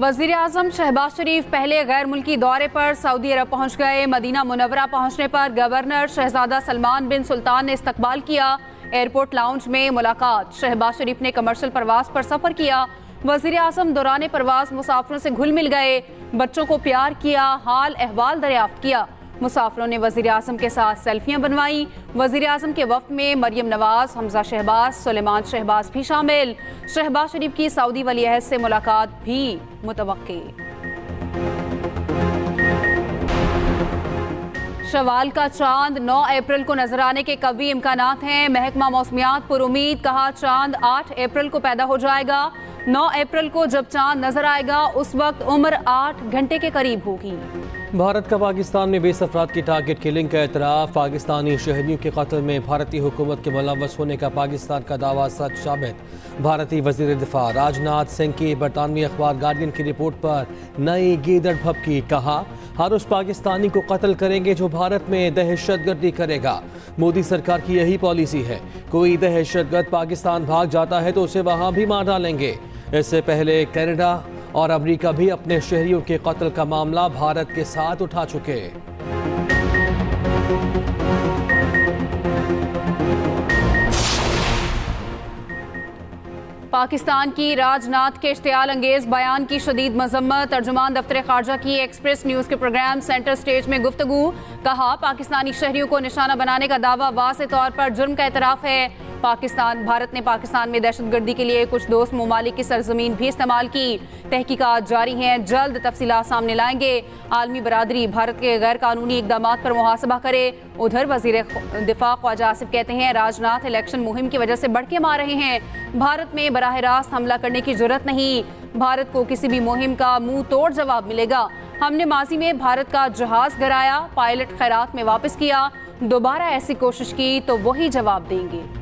वज़ीर अजम शहबाज शरीफ पहले गैर मुल्की दौरे पर सऊदी अरब पहुँच गए। मदीना मुनवरा पहुँचने पर गवर्नर शहजादा सलमान बिन सुल्तान ने इस्तकबाल किया। एयरपोर्ट लाउंज में मुलाकात। शहबाज शरीफ ने कमर्शल प्रवास पर सफ़र किया। वज़ीर अजम दौरान प्रवास मुसाफरों से घुल मिल गए। बच्चों को प्यार किया हाल अहवाल दरियाफ्त किया। मुसाफिरों ने वज़ीर अजम के साथ सेल्फियाँ बनवाई। वज़ीर अजम के वक्त में मरियम नवाज़, हमजा शहबाज, सलेमान शहबाज भी शामिल। शहबाज शरीफ की सऊदी वली अहद से मुलाकात भी मुतवक़ शवाल का चाँद 9 अप्रैल को नज़र आने के कवी इम्कान हैं। महकमा मौसमियात पर उम्मीद, कहा चाँद 8 अप्रैल को पैदा हो जाएगा। 9 अप्रैल को जब चाँद नज़र आएगा, उस वक्त उम्र 8 घंटे के करीब होगी। भारत का पाकिस्तान में बेस अफराद की टारगेट किलिंग का एतराफ़ पाकिस्तानी शहरियों के कत्ल में भारतीय हुकूमत के मुलवस होने का पाकिस्तान का दावा सच साबित। भारतीय वज़ीर दिफा राजनाथ सिंह की बरतानवी अखबार गार्डियन की रिपोर्ट पर नई गीदड़ भपकी। कहा, हर उस पाकिस्तानी को कत्ल करेंगे जो भारत में दहशत गर्दी करेगा। मोदी सरकार की यही पॉलिसी है, कोई दहशत गर्द पाकिस्तान भाग जाता है तो उसे वहाँ भी मार डालेंगे। इससे पहले कनाडा और अमरीका भी अपने शहरियों के कत्ल का मामला भारत के साथ उठा चुके। पाकिस्तान की राजनाथ के इश्तियाल अंगेज बयान की शदीद मजम्मत, तर्जुमान दफ्तर खारजा की एक्सप्रेस न्यूज़ के प्रोग्राम, सेंटर स्टेज में गुफ्तगु, कहा पाकिस्तानी शहरियों को निशाना बनाने का दावा वाज तौर पर जुर्म का एतराफ़ है। पाकिस्तान, भारत ने पाकिस्तान में दहशत गर्दी के लिए कुछ दोस्त ममालिक की सरजमीन भी इस्तेमाल की। तहकीकात जारी हैं, जल्द तफसीत सामने लाएँगे। आलमी बरदरी भारत के गैर कानूनी इकदाम पर मुहासबा करे। उधर वज़ीर दिफा ख्वाजा आसिफ कहते हैं, राजनाथ इलेक्शन मुहिम की वजह से बढ़ के मार रहे हैं। भारत में बरह रास्त हमला करने की ज़रूरत नहीं। भारत को किसी भी मुहिम का मुँह तोड़ जवाब मिलेगा। हमने माजी में भारत का जहाज़ गराया, पायलट खैरात में वापस किया। दोबारा ऐसी कोशिश की तो वही जवाब देंगे।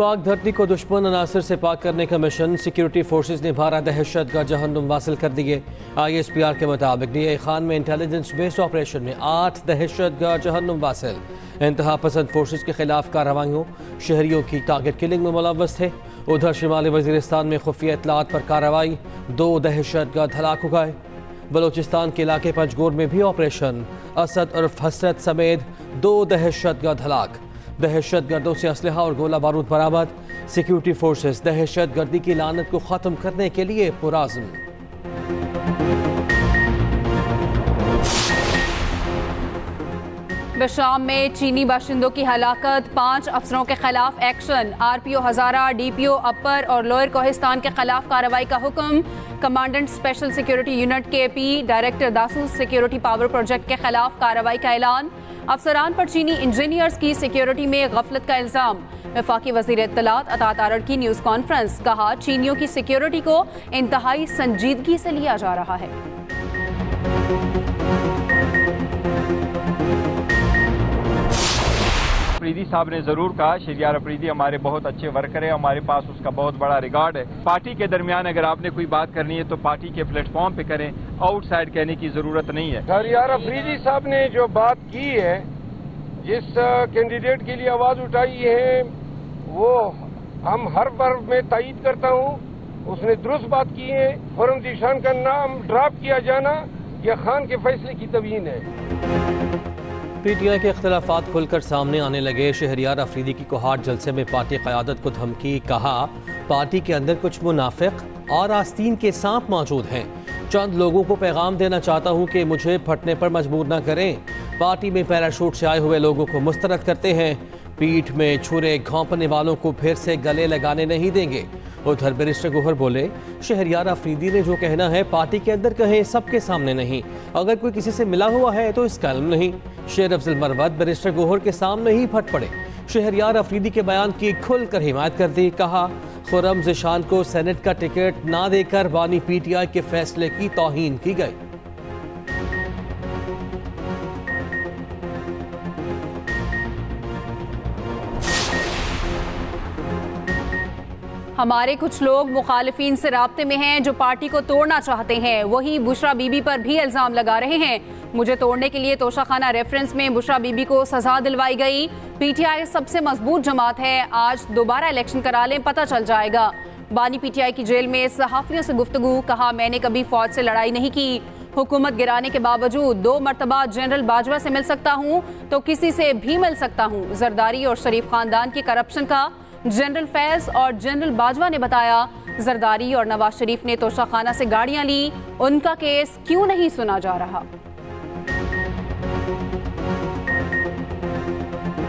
पाक धरती को दुश्मन अनासर से पाक करने का मिशन सिक्योरिटी फोर्सेज ने बारह दहशत गर्द जहनुम वासिल कर दिए। आई एस पी आर के मुताबिक डी खान में इंटेलिजेंस बेस्ड ऑपरेशन में आठ दहशत गर्द जहनुम वासिल। इंतहा पसंद फोर्सेज के खिलाफ कार्रवाइयों, शहरियों की टारगेट किलिंग में मुलवस थे। उधर शिमाली वजीरस्तान में खुफिया इतलात पर कार्रवाई, दो दहशत गर्द हलाक हो गए बलोचिस्तान के इलाके पंचगोर में भी ऑपरेशन, असद उर्फ़ हसरत समेत दो दहशत गर्द हलाक दहशत गर्दों से असलहा और गोला बारूद बरामद। सिक्योरिटी फोर्सेस दहशत गर्दी की लानत को ख़त्म करने के लिए पुराजम शाम में चीनी बाशिंदों की हलाकत, पाँच अफसरों के खिलाफ action. RPO Hazara, DPO upper और लोअर कोहिस्तान के खिलाफ कार्रवाई का हुक्म। कमांडेंट स्पेशल सिक्योरिटी यूनिट के P, director Dasu security power project के खिलाफ कार्रवाई का ऐलान। अफसरान पर चीनी इंजीनियर्स की सिक्योरिटी में गफलत का इल्ज़ाम। वफाकी वज़ीर इतलात अता तारड़ की न्यूज़ कॉन्फ्रेंस, कहा चीनियों की सिक्योरिटी को इंतहाई संजीदगी से लिया जा रहा है। अफरीदी साहब ने ज़रूर कहा शरियार अफरीदी हमारे बहुत अच्छे वर्कर है, हमारे पास उसका बहुत बड़ा रिकॉर्ड है। पार्टी के दरमियान अगर आपने कोई बात करनी है तो पार्टी के प्लेटफॉर्म पे करें। आउटसाइड कहने की ज़रूरत नहीं है। शरियार अफरीदी साहब ने जो बात की है, जिस कैंडिडेट के लिए आवाज़ उठाई है, वो हम हर वर्ग में तायद करता हूँ। उसने दुरुस्त बात की है। फॉरम दिशान का नाम ड्राप किया जाना, यह खान के फैसले की तवीन है। पी टी आई के अख्तिलाफ़ खुलकर सामने आने लगे। शहरियार अफरीदी की कोहाट जलसे में पार्टी क्यादत को धमकी, कहा, पार्टी के अंदर कुछ मुनाफिक और आस्तीन के सांप मौजूद हैं। चंद लोगों को पैगाम देना चाहता हूँ कि मुझे फटने पर मजबूर न करें। पार्टी में पैराशूट से आए हुए लोगों को मुस्तरद करते हैं। पीठ में छुरे घोंपने वालों को फिर से गले लगाने नहीं देंगे। उधर बैरिस्टर गोहर बोले, शहरियार अफरीदी ने जो कहना है, पार्टी के अंदर कहे, सबके सामने नहीं। अगर कोई किसी से मिला हुआ है तो इसका कलम नहीं। शेर अफजल मरवत बैरिस्टर गोहर के सामने ही फट पड़े। शहरियार अफरीदी के बयान की खुलकर हिमायत कर दी, कहा, खुरम जिशान को सेनेट का टिकट ना देकर बानी पीटीआई के फैसले की तोहन की गई। हमारे कुछ लोग मुखालफी से रबते में हैं जो पार्टी को तोड़ना चाहते हैं। वही बुशरा बीबी पर भी इल्ज़ाम लगा रहे हैं। मुझे तोड़ने के लिए तोशाखाना रेफरेंस में बुशरा बीबी को सजा दिलवाई गई। पीटीआई सबसे मज़बूत जमात है। आज दोबारा इलेक्शन करा लें, पता चल जाएगा। बानी पीटीआई की जेल में सहाफियों से गुफ्तगू, कहा, मैंने कभी फौज से लड़ाई नहीं की। हुकूमत गिराने के बावजूद दो मरतबा जनरल बाजवा से मिल सकता हूँ तो किसी से भी मिल सकता हूँ। जरदारी और शरीफ खानदान की करप्शन का जनरल फैज और जनरल बाजवा ने बताया, जरदारी और नवाज़ शरीफ ने तोशाखाना से गाड़ियाँ ली। उनका केस क्यों नहीं सुना जा रहा?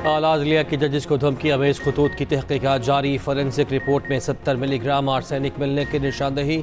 आलाजलिया के जजिस को धमकी अवेज खतूत की तहकीकत जारी। फॉरेंसिक रिपोर्ट में सत्तर मिलीग्राम आर्सेनिक मिलने की निशानदही।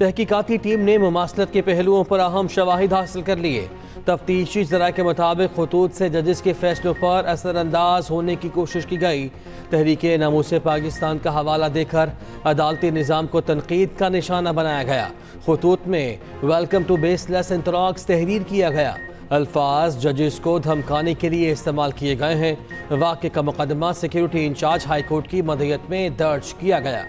तहकीकती टीम ने मुमासलत के पहलुओं पर अहम शवाहिद हासिल कर लिए। तफ्तीशी जरा के मुताबिक खतूत से जजिस के फैसलों पर असरअंदाज होने की कोशिश की गई। तहरीक नामूस पाकिस्तान का हवाला देकर अदालती निज़ाम को तनकीद का निशाना बनाया गया। खतूत में, वेलकम टू बेसलेस इंतराक्स तहरीर किया गया। अल्फाज जजेस को धमकाने के लिए इस्तेमाल किए गए हैं। वाक़े का मुकदमा सिक्योरिटी इंचार्ज हाईकोर्ट की मदयत में दर्ज किया गया।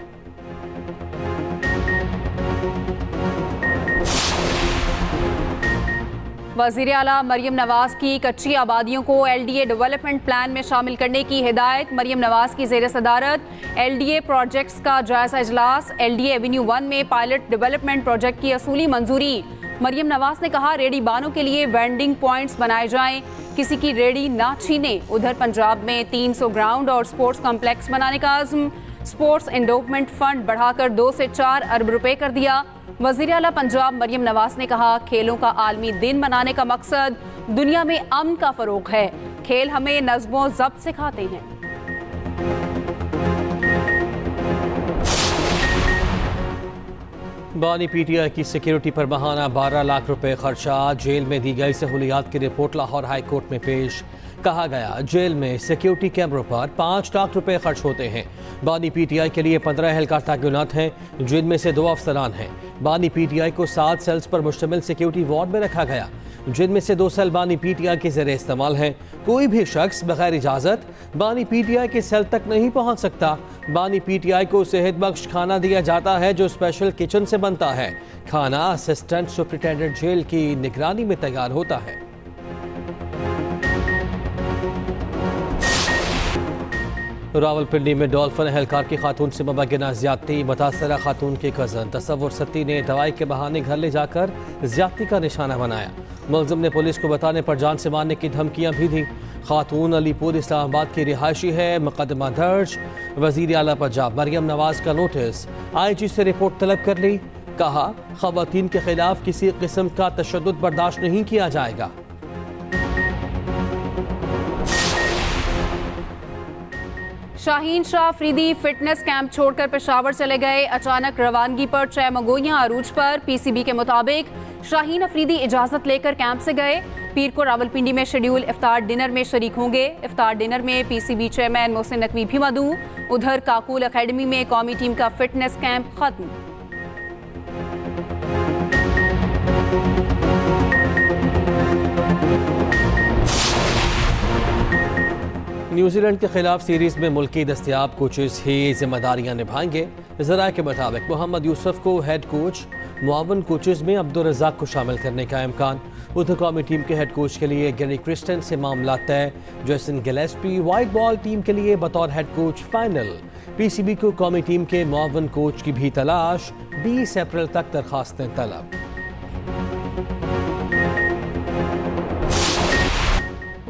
वज़ीर अला मरियम नवाज़ की कच्ची आबादियों को L D A development plan में शामिल करने की हिदायत। मरियम नवाज़ की जेर सदारत एल डी ए प्रोजेक्ट्स का जायजा इजलास। एल डी एवेन्यू वन में पायलट डेवलपमेंट प्रोजेक्ट की असूली मंजूरी। मरियम नवाज़ ने कहा, रेडी बानों के लिए वेंडिंग पॉइंट्स बनाए जाएँ। किसी की रेडी ना छीने, उधर पंजाब में 300 ग्राउंड और स्पोर्ट्स कॉम्प्लेक्स बनाने का आज़म। स्पोर्ट्स एंडोवमेंट फंड बढ़ाकर दो से चार अरब रुपए कर दिया। वज़ीर अला पंजाब मरियम नवाज़ ने कहा, खेलों का आलमी दिन मनाने का मकसद दुनिया में अमन का फरोग है। खेल हमें नज्मो, जब्त सिखाते हैं। बानी पीटीआई की सिक्योरिटी पर बहाना 12 लाख रुपए खर्चा, जेल में दी गई सहूलियात की रिपोर्ट लाहौर हाई कोर्ट में पेश। कहा गया, जेल में सिक्योरिटी कैमरों पर पाँच लाख रुपए खर्च होते हैं। बानी पीटीआई के लिए पंद्रह एहलकार तैनात हैं जिनमें से दो अफसरान हैं। बानी पीटीआई को सात सेल्स पर मुश्तमिल सिक्योरिटी वार्ड में रखा गया। जिनमें से दो सेल बानी पीटीआई के ज़रिए इस्तेमाल हैं। कोई भी शख्स बगैर इजाज़त बानी पीटीआई के सेल तक नहीं पहुँच सकता। बानी पीटीआई को सेहत बख्श खाना दिया जाता है, जो स्पेशल किचन से बनता है। खाना असिस्टेंट सुप्रिटेंडेंट जेल की निगरानी में तैयार होता है। रावलपिंडी में डॉल्फिन एहलकार की खातून से मुबैना ज्यादती, मुतासरा खातून के कज़न तस्वुर सत्ती ने दवाई के बहाने घर ले जाकर ज्यादती का निशाना बनाया। मुलजम ने पुलिस को बताने पर जान से मारने की धमकियाँ भी दी। खातून अलीपुर इस्लामाबाद की रिहायशी है, मुकदमा दर्ज। वज़ीर अला पंजाब मरियम नवाज़ का नोटिस। आई जी से रिपोर्ट तलब कर ली। कहा, खातन के खिलाफ किसी किस्म का तशद बर्दाश्त नहीं किया जाएगा। शाहीन शाह अफरीदी फिटनेस कैंप छोड़कर पेशावर चले गए। अचानक रवानगी पर छह मगोइयाँ अरूज पर। पीसीबी के मुताबिक शाहीन अफरीदी इजाज़त लेकर कैंप से गए। पीर को रावलपिंडी में शेड्यूल इफ्तार डिनर में शरीक होंगे। इफ्तार डिनर में पीसीबी चेयरमैन मोहसिन नकवी भी मदू उधर काकुल अकेडमी में कौमी टीम का फिटनेस कैंप खत्म। न्यूजीलैंड के खिलाफ सीरीज़ में मुल्की दस्तियाब कोचेस ही जिम्मेदारियाँ निभाएँगे। जरा के मुताबिक मोहम्मद यूसुफ को हेड कोच मुआवन कोचेस में अब्दुल रजाक को शामिल करने का इम्कान। उधर कौमी टीम के हेड कोच के लिए गेरी क्रिस्टन से मामला तय। जैसन गिलेस्पी वाइट बॉल टीम के लिए बतौर हेड कोच फाइनल पीसीबी को कौमी टीम के मुआवन कोच की भी तलाश। 20 अप्रैल तक दरखास्तें तलब।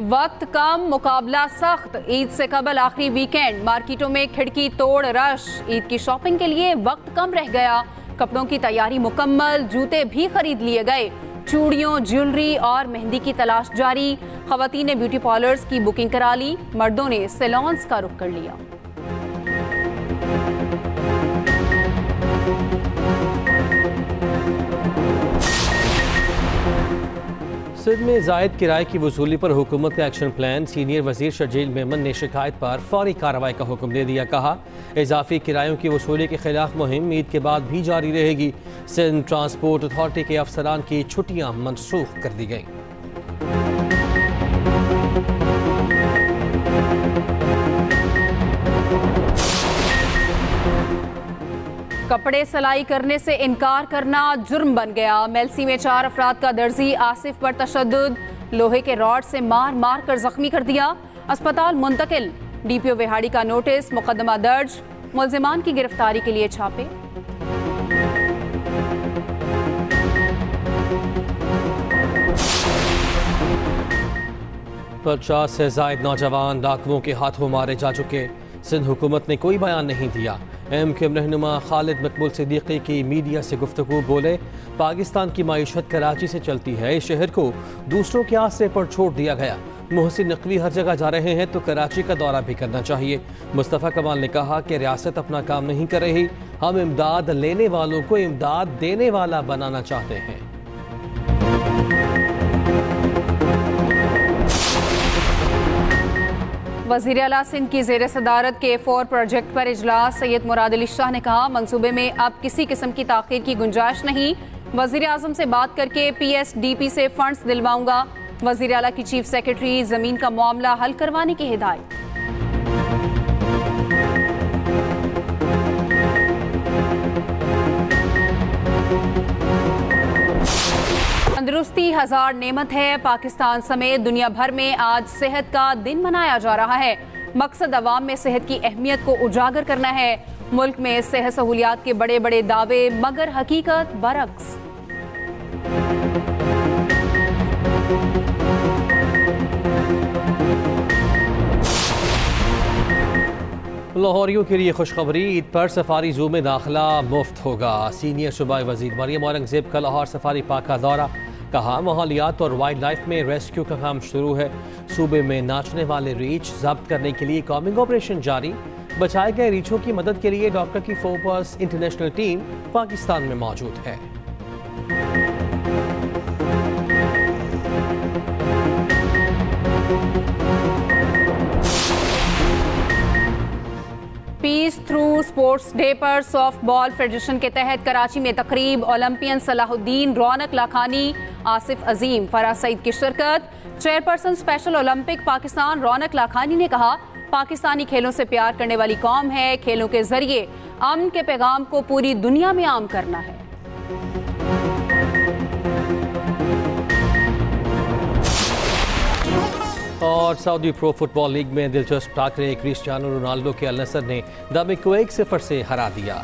वक्त कम, मुकाबला सख्त। ईद से कबल आखिरी वीकेंड। मार्केटों में खिड़की तोड़ रश। ईद की शॉपिंग के लिए वक्त कम रह गया। कपड़ों की तैयारी मुकम्मल। जूते भी खरीद लिए गए। चूड़ियों, ज्वेलरी और मेहंदी की तलाश जारी। खवतान ने ब्यूटी पार्लर्स की बुकिंग करा ली। मर्दों ने सेलॉन्स का रुख कर लिया। सिंध में जायद किराए की वसूली पर हुकूमत का एक्शन प्लान, सीनियर वज़ीर शर्जील मेमन ने शिकायत पर फौरी कार्रवाई का हुक्म दे दिया। कहा, इजाफी किरायों की वसूली के खिलाफ मुहिम ईद के बाद भी जारी रहेगी। सिंध ट्रांसपोर्ट अथॉरिटी के अफसरान की छुट्टियाँ मनसूख कर दी गईं। कपड़े सिलाई करने से इनकार करना जुर्म बन गया। मेलसी में चार अफराद का दर्जी आसिफ पर तशद लोहे के रॉड से मार मार कर जख्मी कर दिया। अस्पताल मुंतकिल। डीपीओ विहाड़ी का नोटिस, मुकदमा दर्ज। मुलजिमान की गिरफ्तारी के लिए छापे। पचास से जायद नौजवान डाकुओं के हाथों मारे जा चुके। सिंध हुकूमत ने कोई बयान नहीं दिया। एम के रहनुमा खालिद मकबूल सदीकी की मीडिया से गुफ्तु बोले, पाकिस्तान की मीशत कराची से चलती है। इस शहर को दूसरों के आसरे पर छोड़ दिया गया। मोहसिन नकवी हर जगह जा रहे हैं तो कराची का दौरा भी करना चाहिए। मुस्तफ़ा कमाल ने कहा कि रियासत अपना काम नहीं कर रही। हम इमदाद लेने वालों को इमदाद देने वाला बनाना चाहते हैं। वज़ीर अला सिंध की जेर सदारत के फोर प्रोजेक्ट पर इजलास। सैयद मुराद अली शाह ने कहा मनसूबे में अब किसी किस्म की ताखिर की गुंजाइश नहीं। वज़ीर अजम से बात करके पी एस डी पी से फंड्स दिलवाऊँगा। वज़ीर अला की चीफ सेक्रेटरी ज़मीन का मामला हल करवाने की हिदायत। तंदुरुस्ती हज़ार नेमत है। पाकिस्तान समेत दुनिया भर में आज सेहत का दिन मनाया जा रहा है। मकसद अवाम में सेहत की अहमियत को उजागर करना है। मुल्क में सेहत सहूलियात के बड़े बड़े दावे, मगर हकीकत बरक्स। लाहौरियों के लिए खुशखबरी, ईद पर सफारी जू में दाखिला मुफ़्त होगा। सीनियर सूबाई वज़ीर मरियम औरंगज़ेब का लाहौर सफारी पार्क का दौरा। कहा, माहौलियात और वाइल्ड लाइफ में रेस्क्यू का काम शुरू है। सूबे में नाचने वाले रीछ जब्त करने के लिए कॉमिंग ऑपरेशन जारी। बचाए गए रीछों की मदद के लिए डॉक्टर की फोकस इंटरनेशनल टीम पाकिस्तान में मौजूद है। पीस थ्रू स्पोर्ट्स डे पर सॉफ्ट बॉल फेडरेशन के तहत कराची में तकरीब ओलंपियन सलाहुद्दीन रौनक लाखानी आसिफ अजीम, फराज सईद की शिरकत। Chairperson special Olympic Pakistan Raunaq Lakhani ने कहा, पाकिस्तानी खेलों से प्यार करने वाली कौम है, खेलों के ज़रिए अमन के पैगाम को पूरी दुनिया में आम करना है। और सऊदी प्रो फुटबॉल लीग में दिलचस्प टाकरे, क्रिस्टियानो रोनाल्डो के अलनसर ने दबे को एक सिफर से हरा दिया।